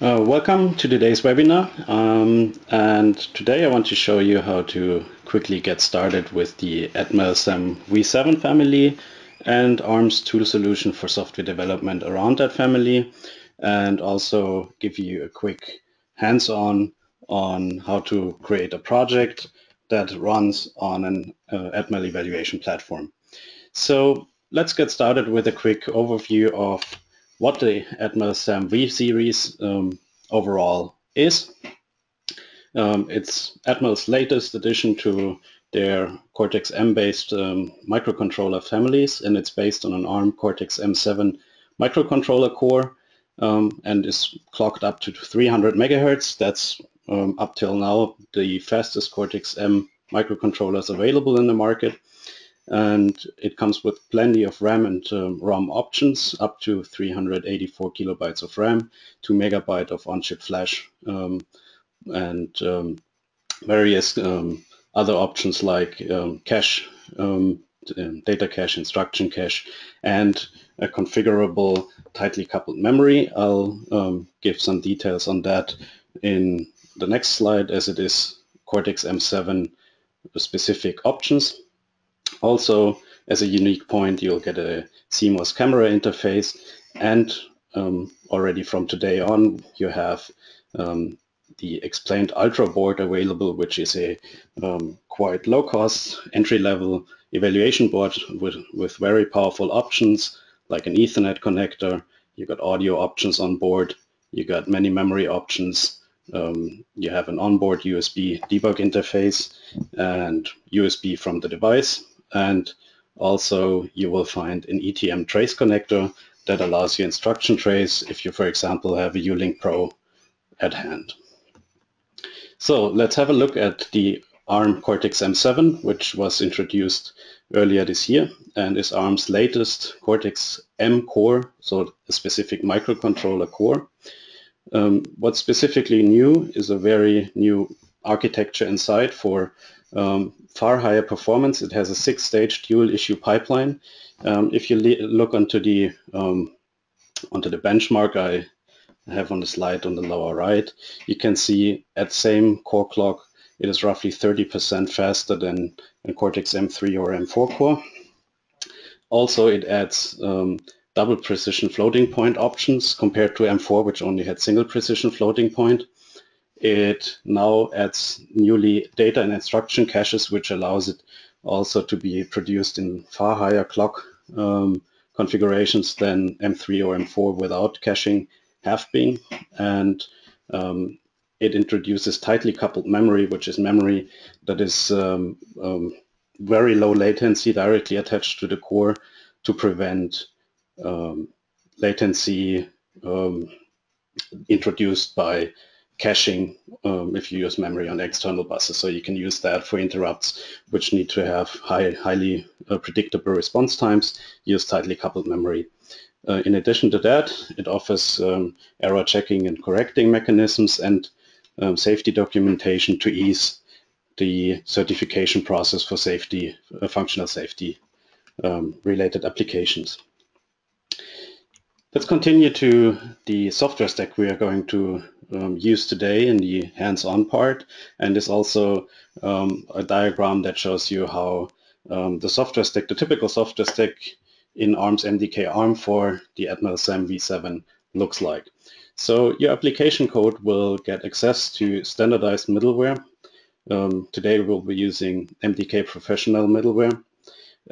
Uh, welcome to today's webinar um, and today I want to show you how to quickly get started with the Atmel V7 family and ARM's tool solution for software development around that family and also give you a quick hands-on on how to create a project that runs on an uh, Atmel evaluation platform. So let's get started with a quick overview of what the Atmel SAM V series um, overall is. Um, it's Atmel's latest addition to their Cortex-M based um, microcontroller families, and it's based on an ARM Cortex-M7 microcontroller core um, and is clocked up to 300 megahertz. That's um, up till now the fastest Cortex-M microcontrollers available in the market and it comes with plenty of RAM and um, ROM options, up to 384 kilobytes of RAM, 2 megabyte of on-chip flash, um, and um, various um, other options like um, cache, um, data cache, instruction cache, and a configurable tightly coupled memory. I'll give some details on that in the next slide as it is Cortex M7 specific options. Also, as a unique point, you'll get a CMOS camera interface and um, already from today on, you have um, the Xplained Ultra board available, which is a um, quite low-cost entry-level evaluation board with, with very powerful options like an Ethernet connector. You got audio options on board. You got many memory options. Um, you have an onboard USB debug interface and USB from the device and also you will find an ETM trace connector that allows you instruction trace if you, for example, have a ULINKpro at hand. So let's have a look at the ARM Cortex-M7, which was introduced earlier this year and is ARM's latest Cortex-M core, so a specific microcontroller core. Um, what's specifically new is a very new architecture inside for um, far higher performance. It has a six-stage dual issue pipeline. Um, if you look onto the um, onto the benchmark I have on the slide on the lower right, you can see at same core clock, it is roughly 30% faster than Cortex M3 or M4 core. Also, it adds um, double precision floating point options compared to M4, which only had single precision floating point. It now adds newly data and instruction caches, which allows it also to be produced in far higher clock um, configurations than M3 or M4 without caching have been. And um, it introduces tightly coupled memory, which is memory that is um, um very low latency directly attached to the core to prevent um, latency um, introduced by caching um, if you use memory on external buses. So you can use that for interrupts which need to have high, highly uh, predictable response times, use tightly coupled memory. Uh, in addition to that, it offers um, error checking and correcting mechanisms and um, safety documentation to ease the certification process for safety, uh, functional safety um, related applications. Let's continue to the software stack we are going to um, use today in the hands-on part. And there's also um, a diagram that shows you how um, the software stack, the typical software stack in ARM's MDK ARM for the Atmel SAM v7 looks like. So your application code will get access to standardized middleware. Um, today we'll be using MDK Professional middleware.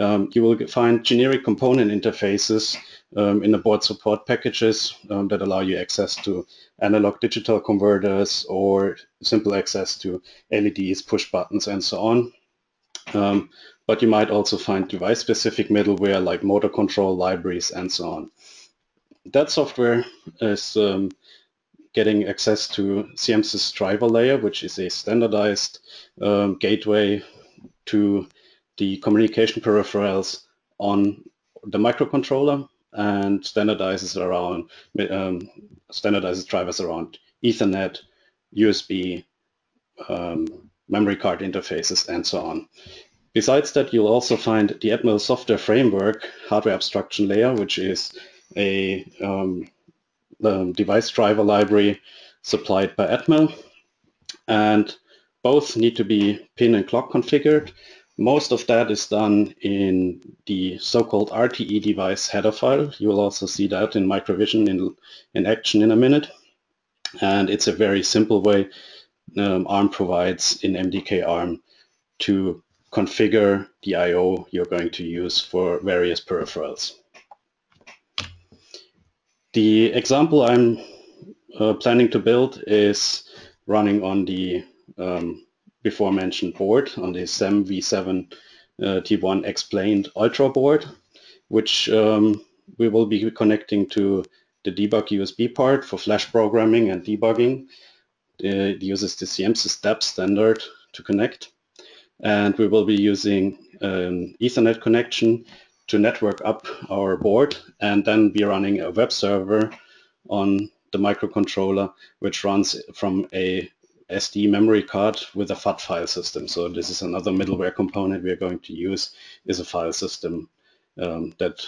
Um, you will find generic component interfaces um, in the board support packages um, that allow you access to analog digital converters or simple access to LEDs, push buttons, and so on. Um, but you might also find device-specific middleware like motor control libraries and so on. That software is um, getting access to CMSIS driver layer, which is a standardized um, gateway to the communication peripherals on the microcontroller and standardizes around um, standardizes drivers around Ethernet, USB, um, memory card interfaces, and so on. Besides that, you'll also find the Atmel software framework hardware abstraction layer, which is a um, the device driver library supplied by Atmel. And both need to be pin and clock configured. Most of that is done in the so-called RTE device header file. You will also see that in Microvision in, in action in a minute. And it's a very simple way um, ARM provides in MDK ARM to configure the I.O. you're going to use for various peripherals. The example I'm uh, planning to build is running on the um, before mentioned board on the SAM V7 uh, T1 Xplained Ultra board, which um, we will be connecting to the debug USB part for flash programming and debugging. It uses the CMSIS-DAP standard to connect. And we will be using an Ethernet connection to network up our board and then be running a web server on the microcontroller, which runs from a SD memory card with a FAT file system. So this is another middleware component we are going to use is a file system um, that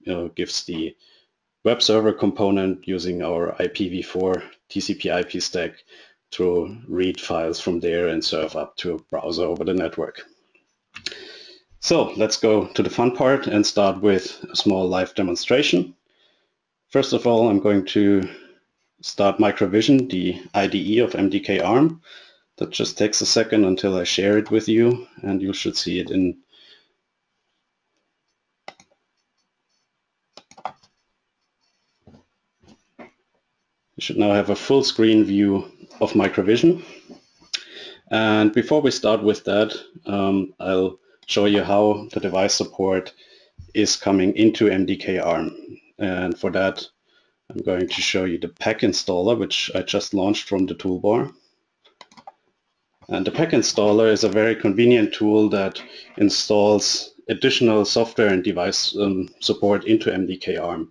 you know, gives the web server component using our IPv4 TCP IP stack to read files from there and serve up to a browser over the network. So let's go to the fun part and start with a small live demonstration. First of all, I'm going to start Microvision, the IDE of MDK ARM. That just takes a second until I share it with you and you should see it in You should now have a full screen view of Microvision. And before we start with that, um, I'll show you how the device support is coming into MDK ARM. And for that, I'm going to show you the pack installer, which I just launched from the toolbar. And the pack installer is a very convenient tool that installs additional software and device um, support into MDK ARM.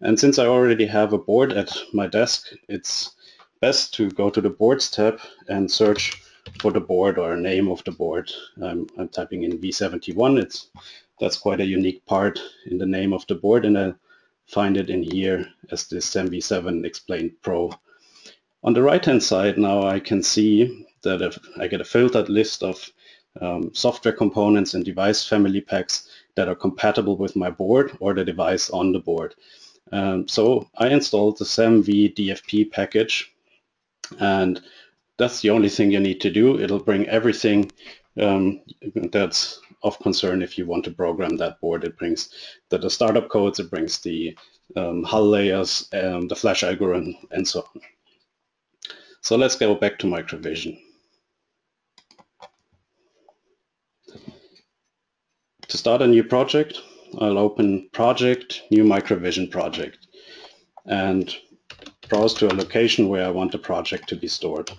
And since I already have a board at my desk, it's best to go to the boards tab and search for the board or name of the board. I'm, I'm typing in V71. It's That's quite a unique part in the name of the board and I find it in here as the SAMV7 Xplained Pro. On the right hand side now I can see that if I get a filtered list of um, software components and device family packs that are compatible with my board or the device on the board. Um, so I installed the SAMV DFP package and that's the only thing you need to do. It'll bring everything um, that's of concern if you want to program that board. It brings the, the startup codes, it brings the um, HAL layers, um, the flash algorithm, and so on. So let's go back to Microvision. To start a new project, I'll open Project, New Microvision Project, and browse to a location where I want the project to be stored.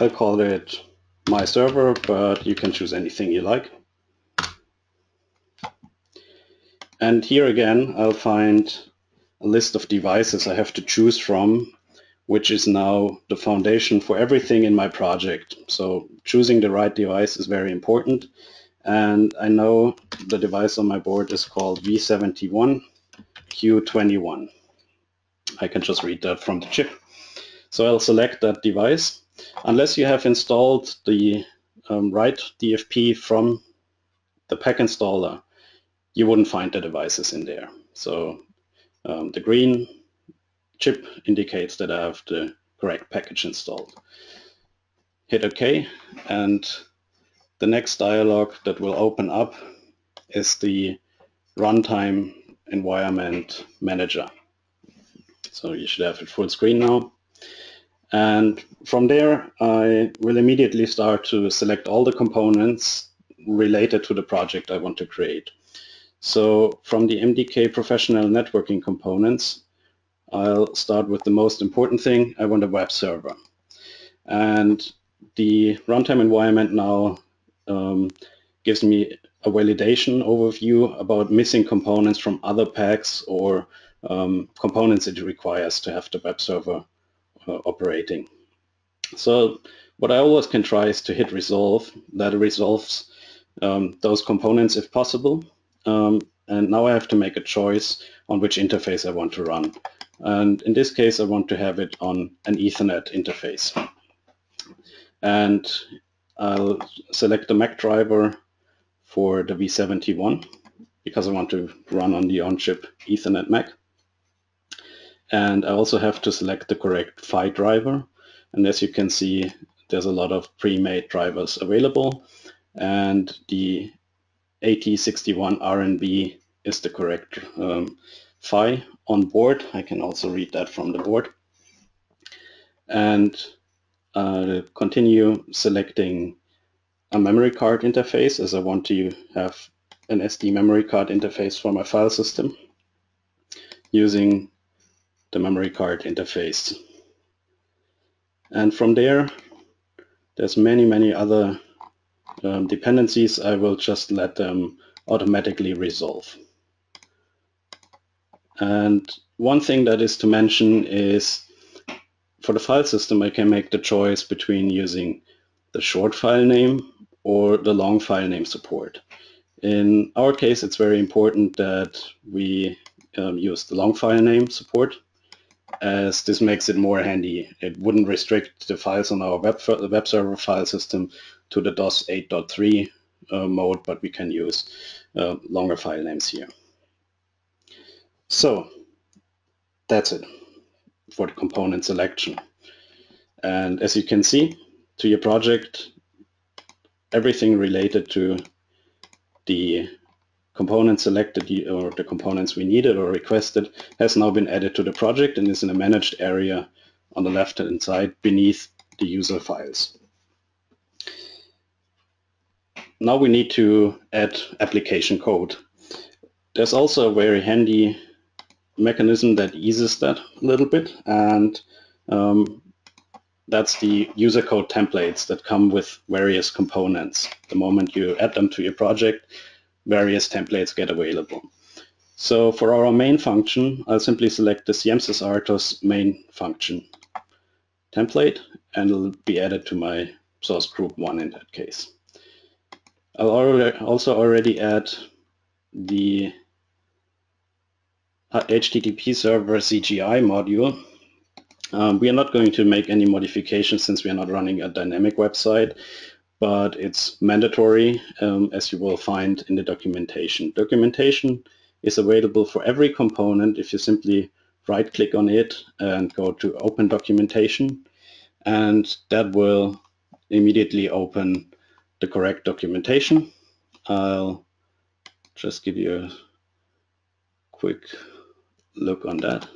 I'll call it my server, but you can choose anything you like. And here again, I'll find a list of devices I have to choose from, which is now the foundation for everything in my project. So choosing the right device is very important. And I know the device on my board is called V71Q21. I can just read that from the chip. So I'll select that device unless you have installed the um, right DFP from the pack installer, you wouldn't find the devices in there. So um, the green chip indicates that I have the correct package installed. Hit OK, and the next dialog that will open up is the runtime environment manager. So you should have it full screen now. And from there, I will immediately start to select all the components related to the project I want to create. So from the MDK professional networking components, I'll start with the most important thing. I want a web server. And the runtime environment now um, gives me a validation overview about missing components from other packs or um, components it requires to have the web server operating. So what I always can try is to hit resolve. That resolves um, those components if possible. Um, and now I have to make a choice on which interface I want to run. And in this case, I want to have it on an Ethernet interface. And I'll select the MAC driver for the V71 because I want to run on the on-chip Ethernet MAC. And I also have to select the correct PHY driver. And as you can see, there's a lot of pre-made drivers available. And the AT61 RNB is the correct um, on board. I can also read that from the board. And uh, continue selecting a memory card interface as I want to have an SD memory card interface for my file system using the memory card interface. And from there, there's many, many other um, dependencies. I will just let them automatically resolve. And one thing that is to mention is for the file system, I can make the choice between using the short file name or the long file name support. In our case, it's very important that we um, use the long file name support as this makes it more handy. It wouldn't restrict the files on our web, web server file system to the DOS 8.3 uh, mode, but we can use uh, longer file names here. So that's it for the component selection. And as you can see, to your project, everything related to the components selected or the components we needed or requested has now been added to the project and is in a managed area on the left hand side beneath the user files. Now we need to add application code. There's also a very handy mechanism that eases that a little bit and um, that's the user code templates that come with various components. The moment you add them to your project, various templates get available. So for our main function, I'll simply select the CMSIS RTOS main function template and it'll be added to my source group one in that case. I'll also already add the HTTP server CGI module. Um, we are not going to make any modifications since we are not running a dynamic website, but it's mandatory um, as you will find in the documentation. Documentation is available for every component if you simply right click on it and go to open documentation and that will immediately open the correct documentation. I'll just give you a quick look on that.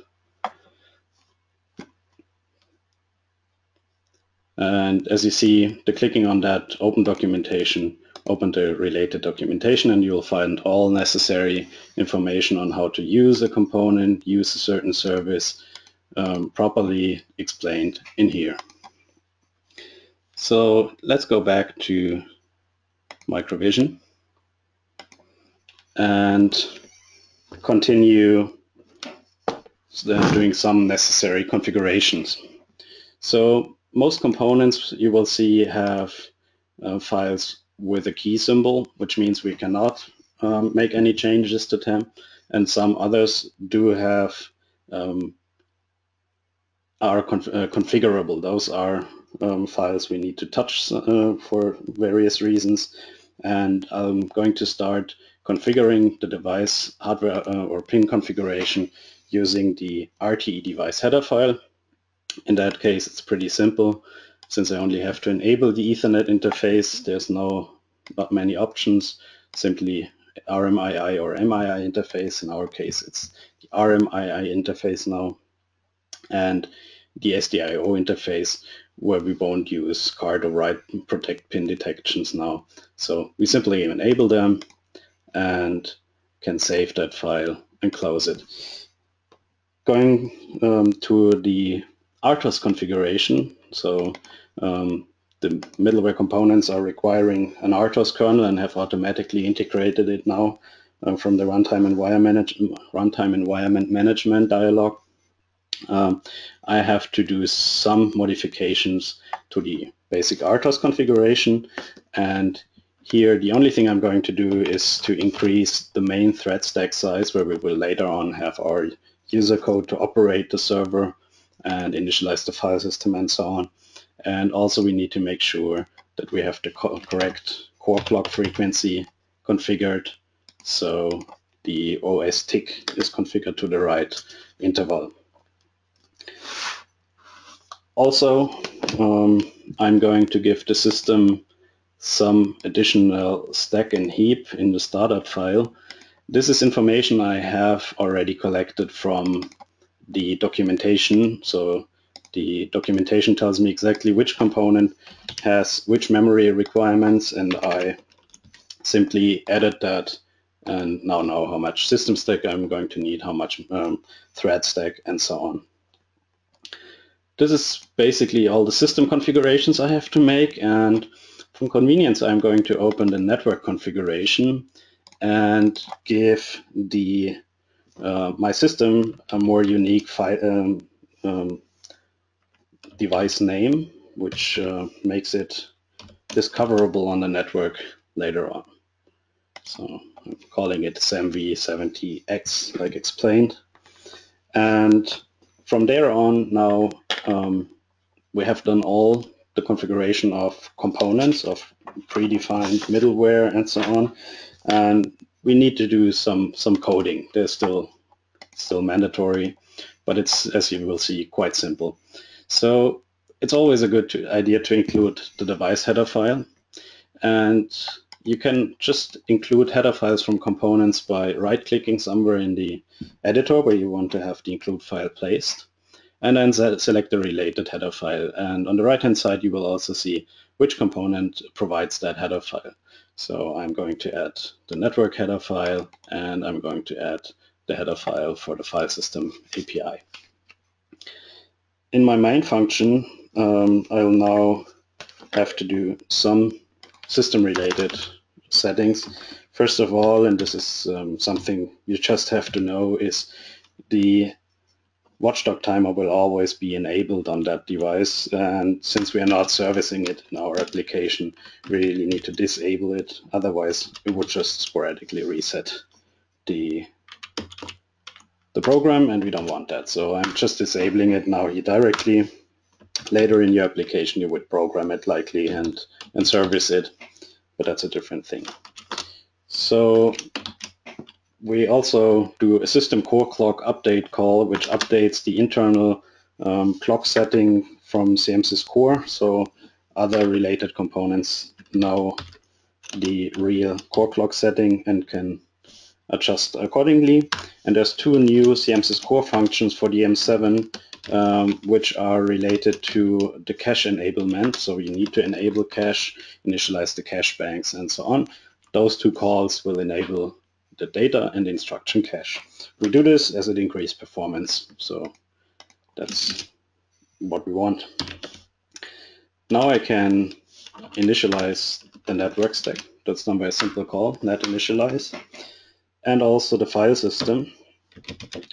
And as you see, the clicking on that open documentation open the related documentation and you'll find all necessary information on how to use a component, use a certain service um, properly explained in here. So let's go back to Microvision and continue doing some necessary configurations. So most components you will see have uh, files with a key symbol, which means we cannot um, make any changes to them. And some others do have um, are conf uh, configurable. Those are um, files we need to touch uh, for various reasons. And I'm going to start configuring the device hardware uh, or pin configuration using the RTE device header file. In that case, it's pretty simple. Since I only have to enable the Ethernet interface, there's no not many options, simply RMII or MII interface. In our case, it's the RMII interface now. And the SDIO interface where we won't use card or write protect pin detections now. So we simply enable them and can save that file and close it. Going um, to the RTOS configuration, so um, the middleware components are requiring an RTOS kernel and have automatically integrated it now uh, from the runtime environment, runtime environment management dialog. Um, I have to do some modifications to the basic RTOS configuration. And here the only thing I'm going to do is to increase the main thread stack size where we will later on have our user code to operate the server and initialize the file system and so on. And also we need to make sure that we have the correct core clock frequency configured so the OS tick is configured to the right interval. Also, um, I'm going to give the system some additional stack and heap in the startup file. This is information I have already collected from the documentation. So the documentation tells me exactly which component has which memory requirements and I simply added that and now know how much system stack I'm going to need, how much um, thread stack and so on. This is basically all the system configurations I have to make and from convenience I'm going to open the network configuration and give the uh, my system a more unique um, um, device name which uh, makes it discoverable on the network later on. So I'm calling it SAMV70X like Xplained. And from there on now um, we have done all the configuration of components of predefined middleware and so on. And we need to do some some coding. There's still still mandatory, but it's as you will see quite simple. So it's always a good idea to include the device header file. And you can just include header files from components by right-clicking somewhere in the editor where you want to have the include file placed and then select the related header file. And on the right-hand side, you will also see which component provides that header file. So I'm going to add the network header file, and I'm going to add the header file for the file system API. In my main function, um, I'll now have to do some system-related settings. First of all, and this is um, something you just have to know, is the watchdog timer will always be enabled on that device. And since we are not servicing it in our application we really need to disable it. Otherwise it would just sporadically reset the the program and we don't want that. So I'm just disabling it now directly. Later in your application you would program it likely and and service it but that's a different thing. So we also do a system core clock update call, which updates the internal um, clock setting from CMSIS core. So other related components know the real core clock setting and can adjust accordingly. And there's two new CMSIS core functions for the M7 um, which are related to the cache enablement. So you need to enable cache, initialize the cache banks and so on. Those two calls will enable the data and instruction cache. We do this as it increases performance, so that's what we want. Now I can initialize the network stack. That's done by a simple call, net initialize, and also the file system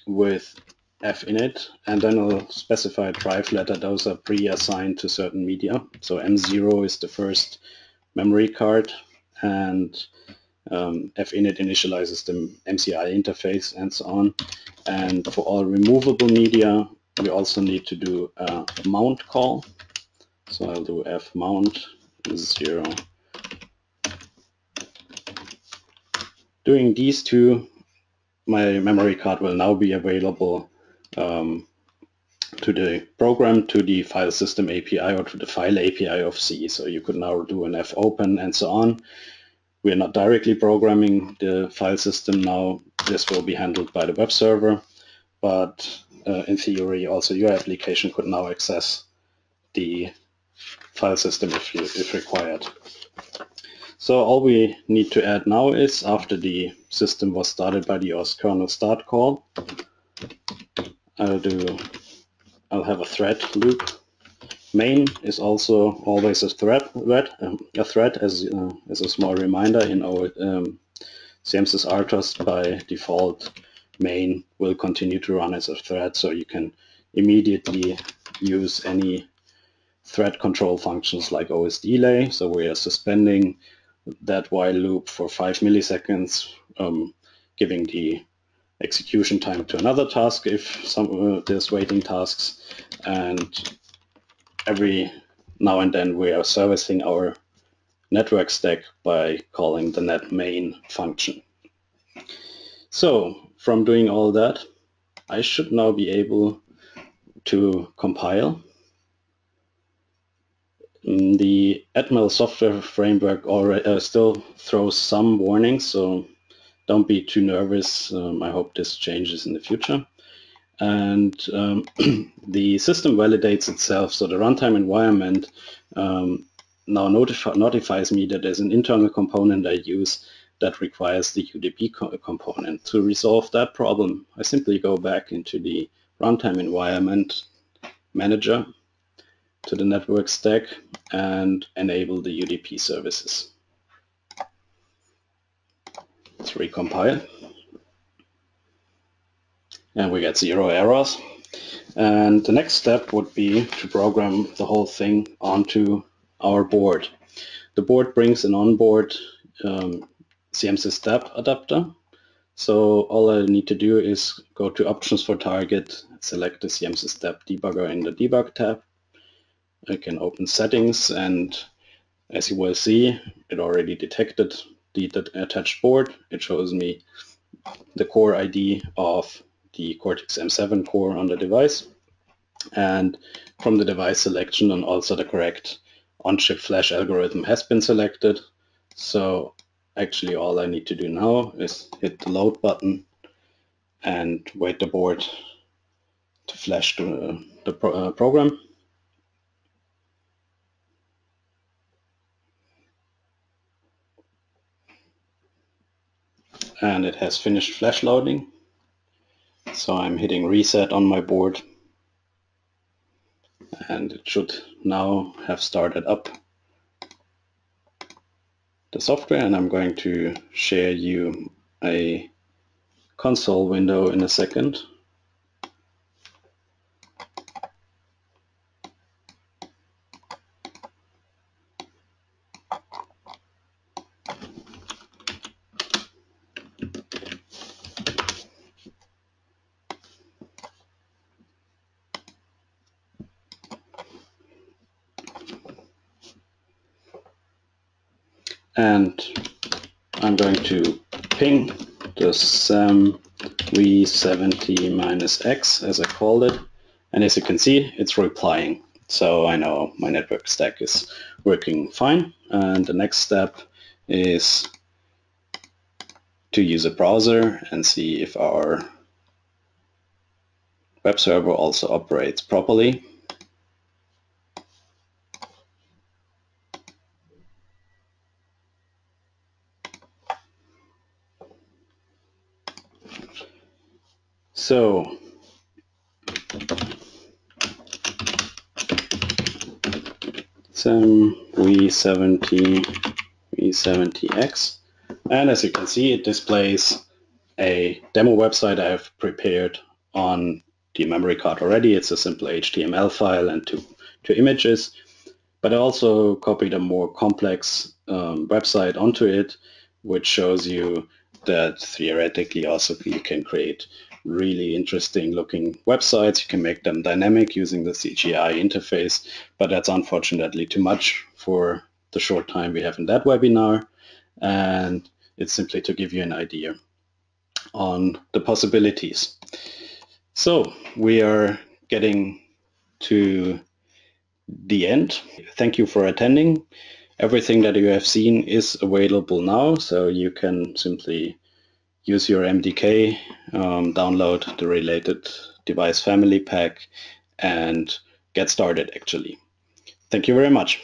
with f finit, and then I'll specify a drive letter. Those are pre-assigned to certain media. So M0 is the first memory card, and um, finit initializes the MCI interface and so on. And for all removable media, we also need to do a mount call. So I'll do f mount 0. Doing these two, my memory card will now be available um, to the program, to the file system API or to the file API of C. So you could now do an fopen and so on. We are not directly programming the file system now. This will be handled by the web server, but uh, in theory also your application could now access the file system if, you, if required. So all we need to add now is after the system was started by the OS kernel start call, I'll do I'll have a thread loop Main is also always a thread, um, a thread as, uh, as a small reminder in our um, CMSIS RTOS by default main will continue to run as a thread so you can immediately use any thread control functions like OS delay. So we are suspending that while loop for five milliseconds, um, giving the execution time to another task if some uh, there's waiting tasks and every now and then we are servicing our network stack by calling the net main function. So from doing all that I should now be able to compile mm, the Atmel software framework already, uh, still throws some warnings, so don't be too nervous. Um, I hope this changes in the future. And um, the system validates itself, so the runtime environment um, now notify, notifies me that there's an internal component I use that requires the UDP co component. To resolve that problem, I simply go back into the runtime environment manager to the network stack and enable the UDP services. Let's recompile. And we get zero errors. And the next step would be to program the whole thing onto our board. The board brings an onboard um, CMSIS-DAP adapter. So all I need to do is go to options for target, select the CMSIS-DAP debugger in the debug tab. I can open settings and as you will see, it already detected the attached board. It shows me the core ID of the Cortex M7 core on the device. And from the device selection and also the correct on-chip flash algorithm has been selected. So actually all I need to do now is hit the load button and wait the board to flash the, the pro uh, program. and it has finished flash loading. So I'm hitting reset on my board and it should now have started up the software and I'm going to share you a console window in a second. and I'm going to ping the SAM v70 minus x as I called it. And as you can see it's replying. So I know my network stack is working fine. And the next step is to use a browser and see if our web server also operates properly So SAM V70 V70X and as you can see it displays a demo website I've prepared on the memory card already. It's a simple HTML file and two, two images but I also copied a more complex um, website onto it which shows you that theoretically also you can create really interesting looking websites. You can make them dynamic using the CGI interface, but that's unfortunately too much for the short time we have in that webinar. And it's simply to give you an idea on the possibilities. So we are getting to the end. Thank you for attending. Everything that you have seen is available now, so you can simply use your MDK, um, download the related device family pack and get started actually. Thank you very much.